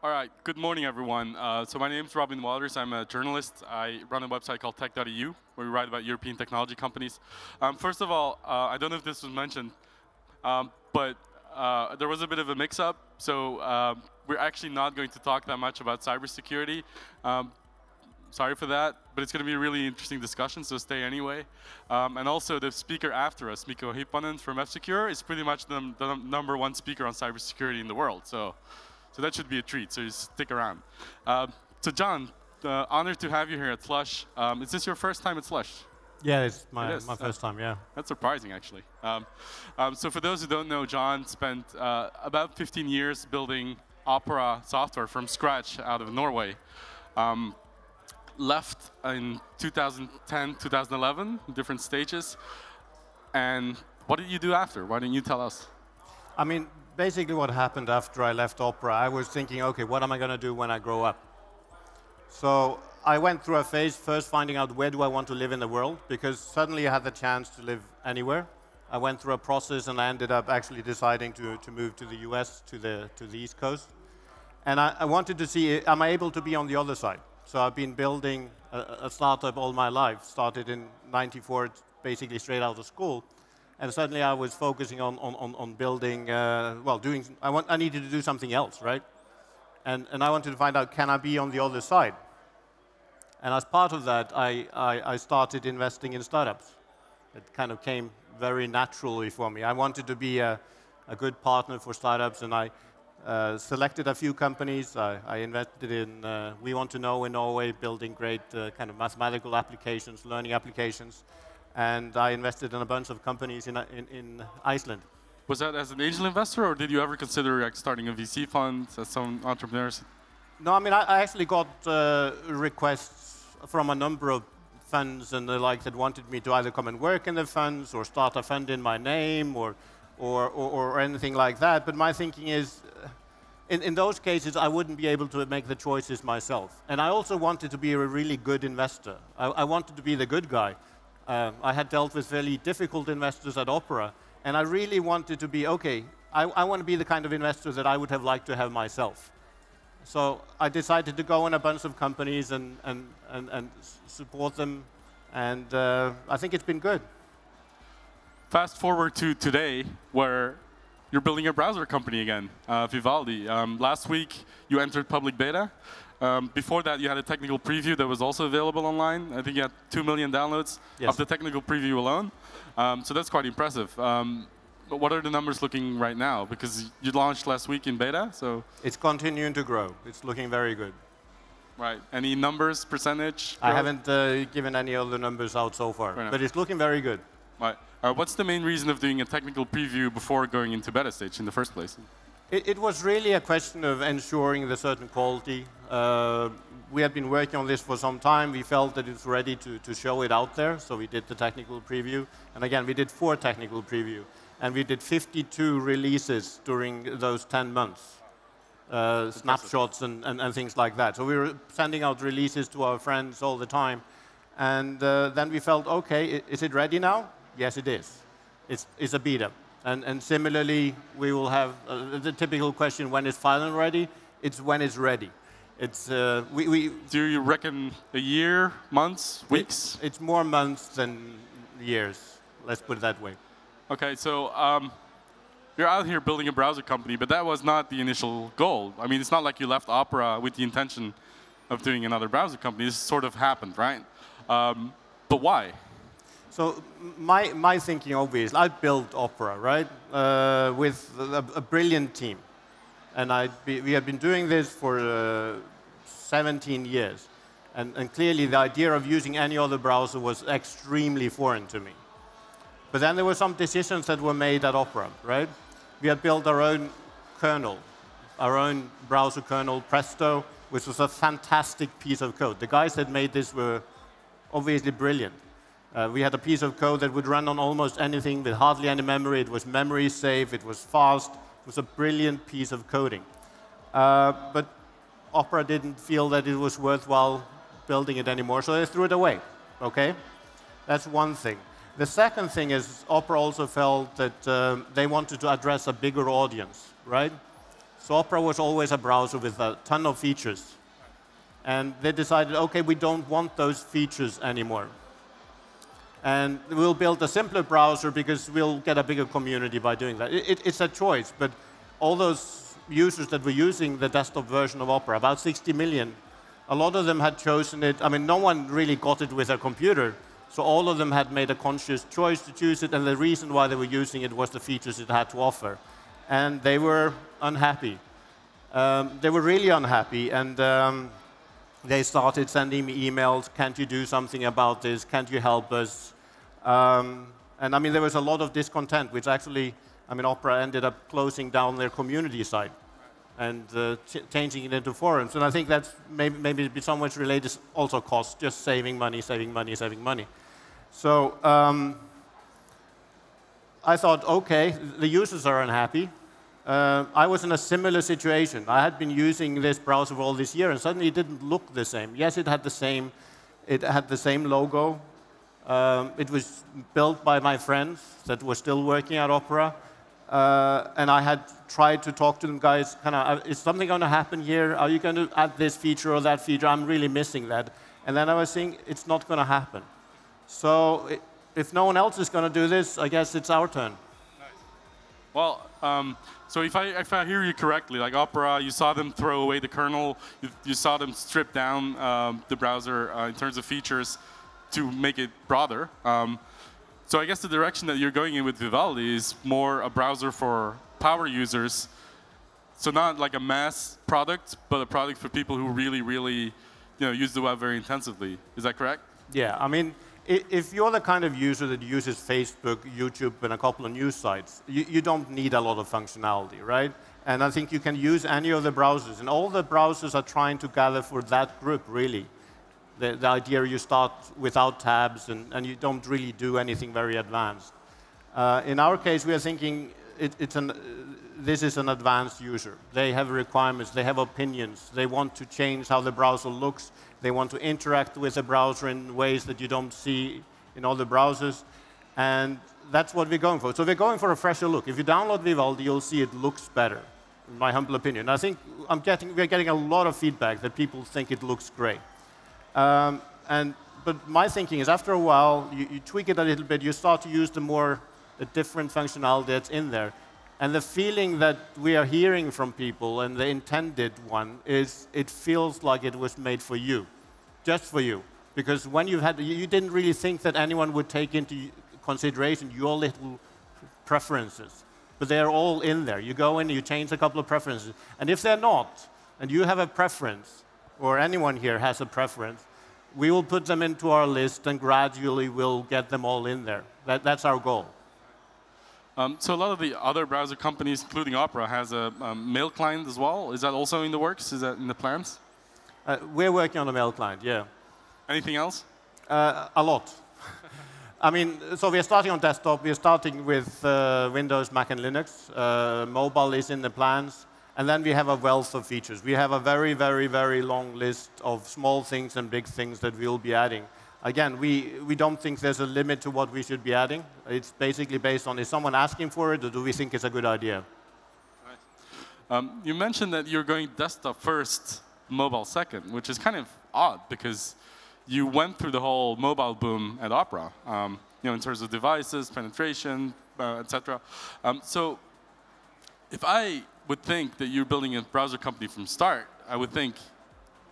All right, good morning, everyone. Uh, so my name is Robin Wauters. I'm a journalist. I run a website called tech.eu, where we write about European technology companies. Um, first of all, uh, I don't know if this was mentioned, um, but uh, there was a bit of a mix-up. So um, we're actually not going to talk that much about cybersecurity. Um, sorry for that, but it's going to be a really interesting discussion, so stay anyway. Um, and also, the speaker after us, Mikko Hyppönen from F-Secure, is pretty much the, the number one speaker on cybersecurity in the world. So. So that should be a treat, so you stick around. Uh, so Jon, uh, honored to have you here at Slush. Um, is this your first time at Slush? Yeah, it's my, it my first uh, time, yeah. That's surprising, actually. Um, um, so for those who don't know, Jon spent uh, about 15 years building Opera software from scratch out of Norway. Um, left in 2010, 2011, different stages. And what did you do after? Why didn't you tell us? I mean, basically what happened after I left opera, I was thinking, okay, what am I going to do when I grow up? So I went through a phase first finding out where do I want to live in the world, because suddenly I had the chance to live anywhere. I went through a process and I ended up actually deciding to, to move to the US, to the, to the East Coast. And I, I wanted to see, am I able to be on the other side? So I've been building a, a startup all my life, started in 94, basically straight out of school and suddenly I was focusing on, on, on building, uh, well, doing, I, want, I needed to do something else, right? And, and I wanted to find out, can I be on the other side? And as part of that, I, I, I started investing in startups. It kind of came very naturally for me. I wanted to be a, a good partner for startups, and I uh, selected a few companies. I, I invested in uh, We Want to Know in Norway, building great uh, kind of mathematical applications, learning applications and I invested in a bunch of companies in, in, in Iceland. Was that as an angel investor, or did you ever consider like, starting a VC fund as some entrepreneurs? No, I mean, I, I actually got uh, requests from a number of funds and the like that wanted me to either come and work in the funds or start a fund in my name or, or, or, or anything like that. But my thinking is, uh, in, in those cases, I wouldn't be able to make the choices myself. And I also wanted to be a really good investor. I, I wanted to be the good guy. Um, I had dealt with very difficult investors at Opera, and I really wanted to be, okay, I, I want to be the kind of investor that I would have liked to have myself. So I decided to go in a bunch of companies and, and, and, and support them, and uh, I think it's been good. Fast forward to today, where you're building a browser company again, uh, Vivaldi. Um, last week, you entered public beta. Um, before that, you had a technical preview that was also available online. I think you had 2 million downloads yes. of the technical preview alone. Um, so that's quite impressive. Um, but what are the numbers looking right now? Because you launched last week in beta, so... It's continuing to grow. It's looking very good. Right. Any numbers, percentage? Growth? I haven't uh, given any other numbers out so far, but it's looking very good. Right. Uh, what's the main reason of doing a technical preview before going into beta stage in the first place? It, it, was really a question of ensuring the certain quality. Uh, we had been working on this for some time. We felt that it's ready to, to show it out there, so we did the technical preview. And again, we did four technical preview. And we did 52 releases during those 10 months. Uh, snapshots and, and, and, things like that. So we were sending out releases to our friends all the time. And uh, then we felt, okay, is it ready now? Yes, it is. It's, it's a beta. And, and similarly, we will have uh, the typical question, when is Finland ready? It's when it's ready. It's, uh, we, we, Do you reckon a year, months, weeks? It, it's more months than years, let's put it that way. Okay, so um, you're out here building a browser company, but that was not the initial goal. I mean, it's not like you left Opera with the intention of doing another browser company. This sort of happened, right? Um, but why? So my, my thinking, obviously, I built Opera, right, uh, with a, a, brilliant team. And be, we have been doing this for uh, 17 years. And, and clearly, the idea of using any other browser was extremely foreign to me. But then there were some decisions that were made at Opera, right? We had built our own kernel, our own browser kernel, Presto, which was a fantastic piece of code. The guys that made this were obviously brilliant. Uh, we had a piece of code that would run on almost anything with hardly any memory. It was memory safe, it was fast, it was a brilliant piece of coding. Uh, but Opera didn't feel that it was worthwhile building it anymore, so they threw it away. Okay? That's one thing. The second thing is Opera also felt that um, they wanted to address a bigger audience, right? So Opera was always a browser with a ton of features. And they decided, okay, we don't want those features anymore. And we'll build a simpler browser because we'll get a bigger community by doing that. It, it, it's a choice, but all those users that were using the desktop version of Opera, about 60 million, a lot of them had chosen it. I mean, no one really got it with a computer, so all of them had made a conscious choice to choose it, and the reason why they were using it was the features it had to offer. And they were unhappy. Um, they were really unhappy, and um, they started sending me emails, can't you do something about this? Can't you help us? Um, and I mean, there was a lot of discontent, which actually, I mean, Opera ended up closing down their community site and uh, ch changing it into forums. And I think that's maybe, maybe in some related also cost, just saving money, saving money, saving money. So um, I thought, okay, the users are unhappy. Uh, I was in a similar situation. I had been using this browser for all this year, and suddenly it didn't look the same. Yes, it had the same, it had the same logo. Um, it was built by my friends that were still working at Opera. Uh, and I had tried to talk to them, guys, kind of, uh, is something going to happen here? Are you going to add this feature or that feature? I'm really missing that. And then I was saying, it's not going to happen. So it, if no one else is going to do this, I guess it's our turn. Nice. Well, um, so if I, if I hear you correctly, like Opera, you saw them throw away the kernel, you, you saw them strip down um, the browser uh, in terms of features to make it broader. Um, so I guess the direction that you're going in with Vivaldi is more a browser for power users. So not like a mass product, but a product for people who really, really you know, use the web very intensively. Is that correct? Yeah, I mean, if you're the kind of user that uses Facebook, YouTube, and a couple of news sites, you, you, don't need a lot of functionality, right? And I think you can use any of the browsers. And all the browsers are trying to gather for that group, really the, the idea you start without tabs and, and you don't really do anything very advanced. Uh, in our case, we are thinking it, it's an, uh, this is an advanced user. They have requirements, they have opinions, they want to change how the browser looks, they want to interact with the browser in ways that you don't see in other browsers, and that's what we're going for. So we're going for a fresher look. If you download Vivaldi, you'll see it looks better, in my humble opinion. I think I'm getting, we're getting a lot of feedback that people think it looks great. Um, and, but my thinking is after a while, you, you, tweak it a little bit, you start to use the more the different functionality that's in there. And the feeling that we are hearing from people and the intended one is it feels like it was made for you, just for you. Because when you had, you didn't really think that anyone would take into consideration your little preferences. But they're all in there. You go in, you change a couple of preferences. And if they're not, and you have a preference, or anyone here has a preference, we will put them into our list and gradually we'll get them all in there. That, that's our goal. Um, so a lot of the other browser companies, including Opera, has a um, mail client as well. Is that also in the works? Is that in the plans? Uh, we're working on a mail client, yeah. Anything else? Uh, a lot. I mean, so we're starting on desktop. We're starting with uh, Windows, Mac, and Linux. Uh, mobile is in the plans. And then we have a wealth of features. We have a very, very, very long list of small things and big things that we'll be adding. Again, we, we don't think there's a limit to what we should be adding. It's basically based on is someone asking for it or do we think it's a good idea? Um, you mentioned that you're going desktop first, mobile second, which is kind of odd because you went through the whole mobile boom at Opera, um, you know, in terms of devices, penetration, uh, etc. Um, so if I would think that you're building a browser company from start, I would think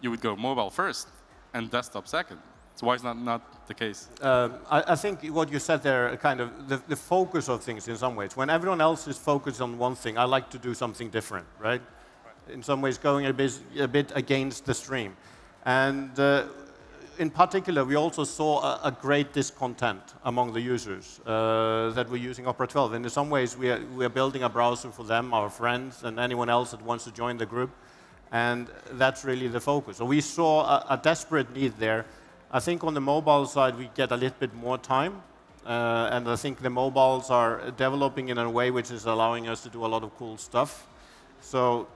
you would go mobile first and desktop second. So why is that not the case? Uh, I, I, think what you said there, kind of the, the, focus of things in some ways. When everyone else is focused on one thing, I like to do something different, right? right. In some ways, going a bit, a bit against the stream. And uh, in particular, we also saw a, a great discontent among the users uh, that were using Opera 12. And in some ways, we are, we are building a browser for them, our friends, and anyone else that wants to join the group. And that's really the focus. So we saw a, a desperate need there. I think on the mobile side, we get a little bit more time. Uh, and I think the mobiles are developing in a way which is allowing us to do a lot of cool stuff. So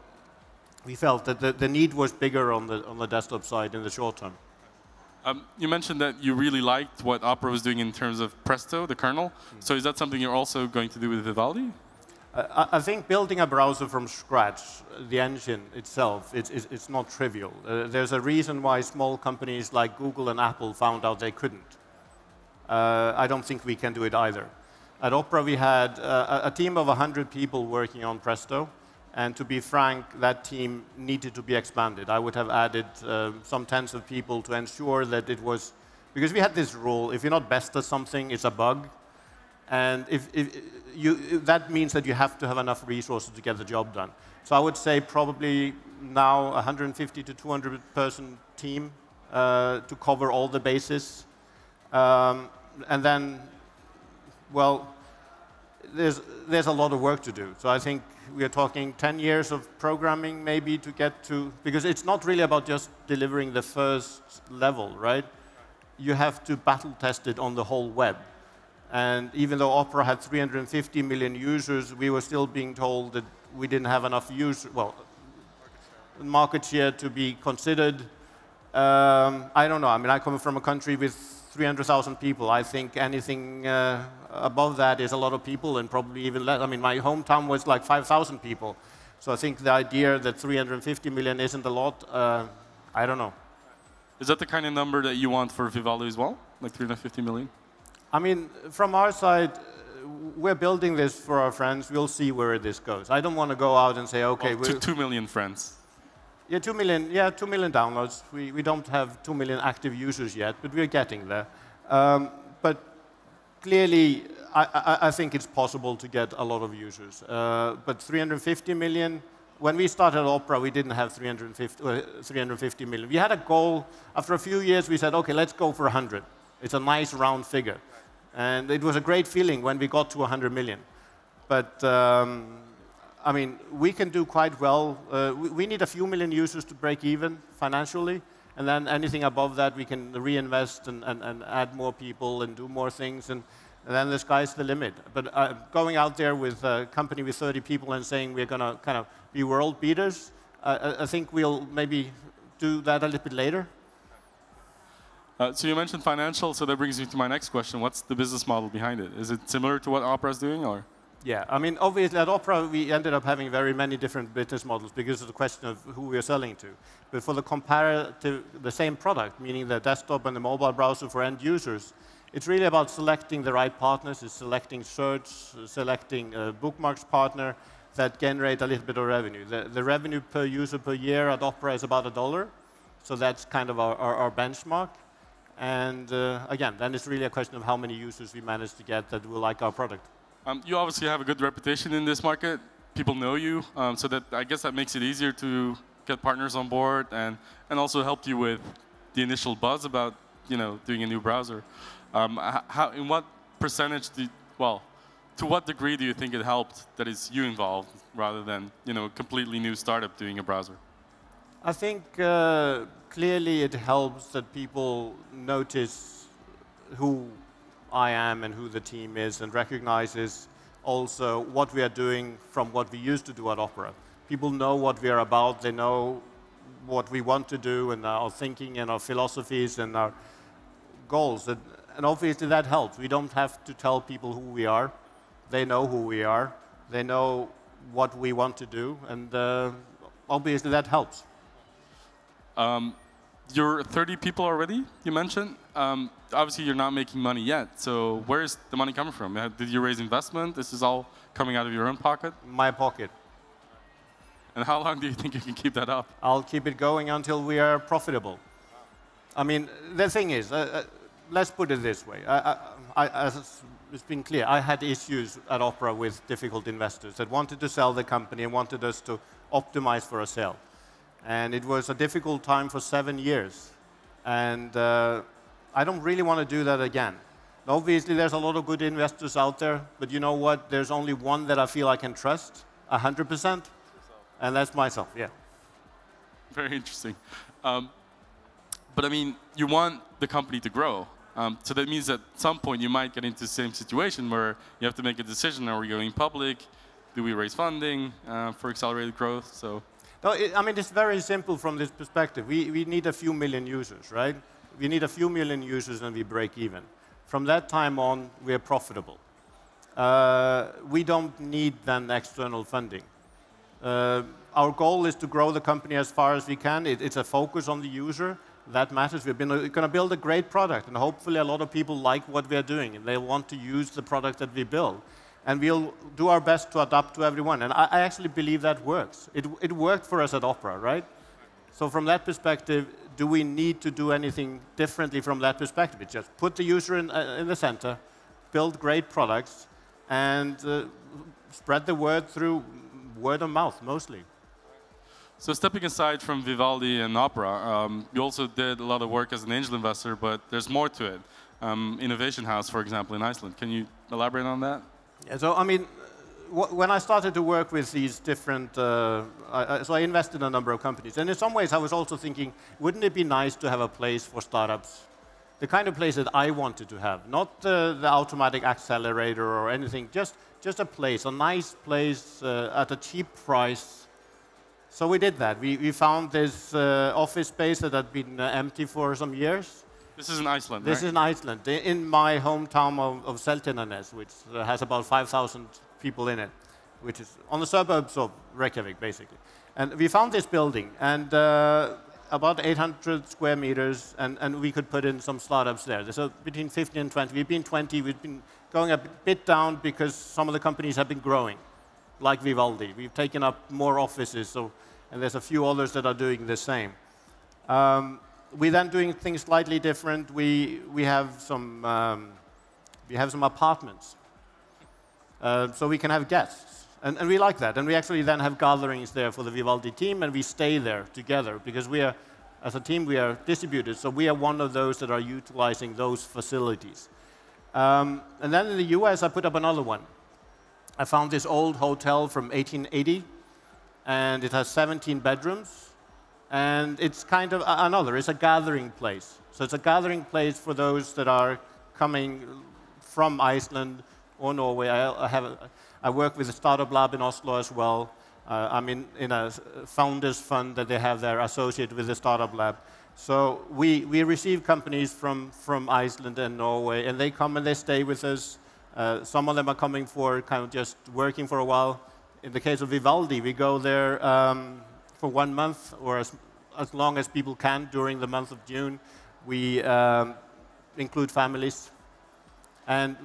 we felt that the, the need was bigger on the, on the desktop side in the short term. Um, you mentioned that you really liked what Opera was doing in terms of Presto, the kernel. Mm. So is that something you're also going to do with Vivaldi? Uh, I think building a browser from scratch, the engine itself, it's, it's, not trivial. Uh, there's a reason why small companies like Google and Apple found out they couldn't. Uh, I don't think we can do it either. At Opera, we had uh, a team of 100 people working on Presto. And to be frank, that team needed to be expanded. I would have added uh, some tens of people to ensure that it was, because we had this rule, if you're not best at something, it's a bug. And if, if you, that means that you have to have enough resources to get the job done. So I would say probably now 150 to 200 person team uh, to cover all the bases. Um, and then, well, there's, there's a lot of work to do. So I think we are talking 10 years of programming maybe to get to, because it's not really about just delivering the first level, right? You have to battle test it on the whole web. And even though Opera had 350 million users, we were still being told that we didn't have enough users, well, market share to be considered. Um, I don't know. I mean, I come from a country with 300,000 people. I think anything uh, above that is a lot of people and probably even less. I mean, my hometown was like 5,000 people. So I think the idea that 350 million isn't a lot, uh, I don't know. Is that the kind of number that you want for Vivaldi as well? Like 350 million? I mean, from our side, we're building this for our friends. We'll see where this goes. I don't want to go out and say, okay, well, two, two million friends. Yeah, two million. Yeah, two million downloads. We we don't have two million active users yet, but we're getting there. Um, but clearly, I, I, I, think it's possible to get a lot of users. Uh, but 350 million. When we started Opera, we didn't have 350, uh, 350 million. We had a goal. After a few years, we said, okay, let's go for 100. It's a nice round figure. And it was a great feeling when we got to 100 million. But um, I mean, we can do quite well. Uh, we, we, need a few million users to break even financially. And then anything above that, we can reinvest and, and, and add more people and do more things. And, and then the sky's the limit. But uh, going out there with a company with 30 people and saying we're going to kind of be world beaters, uh, I think we'll maybe do that a little bit later. Uh, so you mentioned financial, so that brings me to my next question. What's the business model behind it? Is it similar to what Opera is doing, or? Yeah, I mean, obviously at Opera we ended up having very many different business models because of the question of who we are selling to. But for the comparative, the same product, meaning the desktop and the mobile browser for end users, it's really about selecting the right partners. It's selecting search, selecting bookmarks partner that generate a little bit of revenue. The, the revenue per user per year at Opera is about a dollar, so that's kind of our, our, our benchmark. And uh, again, then it's really a question of how many users we manage to get that will like our product. Um, you obviously have a good reputation in this market. People know you, um, so that I guess that makes it easier to get partners on board and, and also help you with the initial buzz about you know doing a new browser. Um, how, in what percentage do, well, to what degree do you think it helped that it's you involved rather than you know a completely new startup doing a browser? I think uh, clearly it helps that people notice who I am and who the team is and recognizes also what we are doing from what we used to do at Opera. People know what we are about, they know what we want to do and our thinking and our philosophies and our goals. And, and obviously that helps. We don't have to tell people who we are. They know who we are. They know what we want to do. And uh, obviously that helps. Um, you're 30 people already, you mentioned. Um, obviously, you're not making money yet. So where's the money coming from? Did you raise investment? This is all coming out of your own pocket? My pocket. And how long do you think you can keep that up? I'll keep it going until we are profitable. I mean, the thing is, uh, uh, let's put it this way. I, I, I, as it's been clear, I had issues at Opera with difficult investors that wanted to sell the company and wanted us to optimize for a sale. And it was a difficult time for seven years. And uh, I don't really want to do that again. Obviously, there's a lot of good investors out there, but you know what? There's only one that I feel I can trust 100%, and that's myself, yeah. Very interesting. Um, but I mean, you want the company to grow. Um, so that means at some point you might get into the same situation where you have to make a decision: Are we going public? Do we raise funding uh, for accelerated growth? So no, it, I mean, it's very simple from this perspective. We, we need a few million users, right? We need a few million users and we break even. From that time on, we are profitable. uh, we don't need then external funding. Uh, our goal is to grow the company as far as we can. It, it's a focus on the user. That matters. We're going to build a great product, and hopefully a lot of people like what we're doing, and they want to use the product that we build. And we'll do our best to adapt to everyone. And I, I actually believe that works. It, it worked for us at Opera, right? So from that perspective, do we need to do anything differently from that perspective? It's just put the user in, uh, in the center, build great products, and uh, spread the word through word of mouth mostly. So stepping aside from Vivaldi and Opera, um, you also did a lot of work as an angel investor, but there's more to it. Um, Innovation House, for example, in Iceland. Can you elaborate on that? Yeah, so I mean, when I started to work with these different, uh, I, so I invested in a number of companies, and in some ways I was also thinking, wouldn't it be nice to have a place for startups the kind of place that I wanted to have, not the, the automatic accelerator or anything, just, just a place, a nice place uh, at a cheap price. So we did that. We, we found this uh, office space that had been uh, empty for some years. This is in Iceland, This right? is in Iceland, in my hometown of, of Seltjarnarnes, which uh, has about 5,000 people in it, which is on the suburbs of Reykjavik, basically. And we found this building, and uh, about 800 square meters, and, and we could put in some startups there. So between 15 and 20. We've been 20. We've been going a bit down because some of the companies have been growing, like Vivaldi. We've taken up more offices, so, and there's a few others that are doing the same. Um, we're then doing things slightly different. We, we, have, some, um, we have some apartments. Uh, so we can have guests. And, and we like that. And we actually then have gatherings there for the Vivaldi team, and we stay there together because we are, as a team, we are distributed. So we are one of those that are utilizing those facilities. Um, and then in the US, I put up another one. I found this old hotel from 1880, and it has 17 bedrooms. And it's kind of another, it's a gathering place. So it's a gathering place for those that are coming from Iceland or Norway. I, I have I work with a startup lab in Oslo as well. Uh, I'm in, in a founders fund that they have there associated with the startup lab. So we, we receive companies from, from Iceland and Norway, and they come and they stay with us. Uh, some of them are coming for kind of just working for a while. In the case of Vivaldi, we go there um, for one month or as, as long as people can during the month of June. We um, include families. And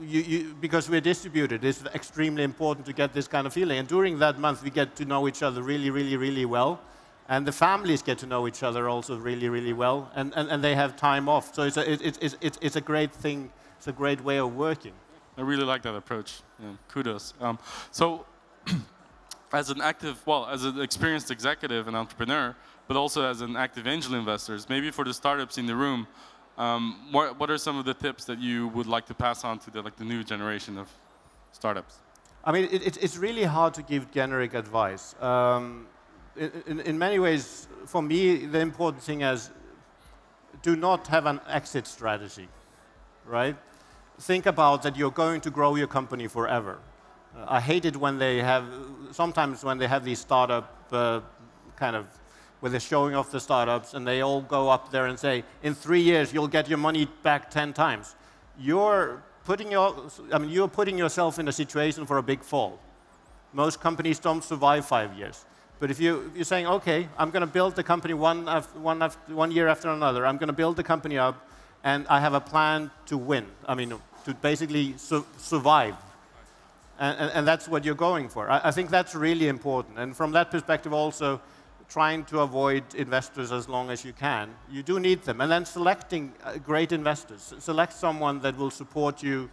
you, you, because we're distributed, it's extremely important to get this kind of feeling. And during that month, we get to know each other really, really, really well. And the families get to know each other also really, really well. And, and, and they have time off. So it's a, it, it, it, it's a great thing. It's a great way of working. I really like that approach. Yeah, kudos. Um, so, as an active, well, as an experienced executive and entrepreneur, but also as an active angel investors, maybe for the startups in the room, um, what, what, are some of the tips that you would like to pass on to the, like, the new generation of startups? I mean, it, it's really hard to give generic advice. Um, in, in, many ways, for me, the important thing is do not have an exit strategy, right? Think about that you're going to grow your company forever. I hate it when they have, sometimes when they have these startup uh, kind of where they're showing off the startups and they all go up there and say, in three years, you'll get your money back 10 times. You're putting, your, I mean, you're putting yourself in a situation for a big fall. Most companies don't survive five years. But if, you, if you're saying, OK, I'm going to build the company one, after, one, after, one year after another, I'm going to build the company up, and I have a plan to win, I mean, to basically su survive. And, and, and, that's what you're going for. I, I think that's really important. And from that perspective also, trying to avoid investors as long as you can. You do need them. And then selecting uh, great investors. Select someone that will support you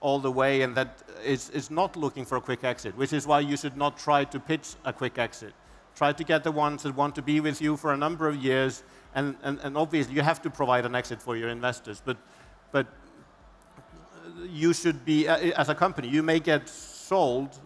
all the way and that is, is not looking for a quick exit, which is why you should not try to pitch a quick exit. Try to get the ones that want to be with you for a number of years, and, and, and obviously you have to provide an exit for your investors, but, but you should be, uh, as a company, you may get sold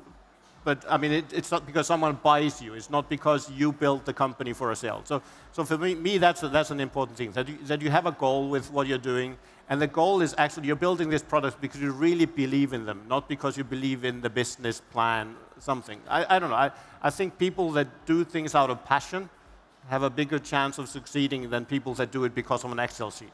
but I mean, it, it's not because someone buys you. It's not because you built the company for a sale. So, so for me, me that's, a, that's an important thing, that you, that you have a goal with what you're doing. And the goal is actually you're building this product because you really believe in them, not because you believe in the business plan, something. I, I don't know. I, I think people that do things out of passion have a bigger chance of succeeding than people that do it because of an Excel sheet.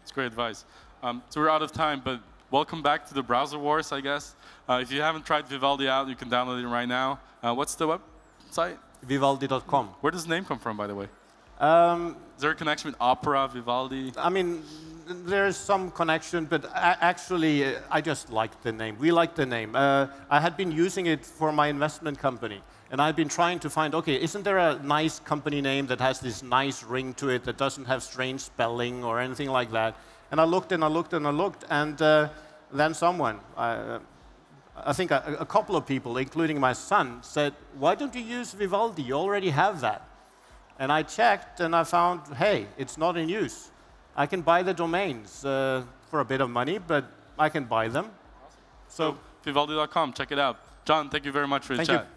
That's great advice. Um, so we're out of time, but welcome back to the browser wars, I guess. Uh, if you haven't tried Vivaldi out, you can download it right now. Uh, what's the website? Vivaldi.com. Where does the name come from, by the way? Um, Is there a connection with opera, Vivaldi? I mean, there's some connection, but actually, uh, I just liked the name. We liked the name. Uh, I had been using it for my investment company, and I've been trying to find, okay, isn't there a nice company name that has this nice ring to it that doesn't have strange spelling or anything like that? And I looked and I looked and I looked, and uh, then someone, uh, I think a, a couple of people, including my son, said, why don't you use Vivaldi? You already have that. And I checked and I found, hey, it's not in use. I can buy the domains uh, for a bit of money, but I can buy them. So, Vivaldi.com, check it out. Jon, thank you very much for the thank chat. You.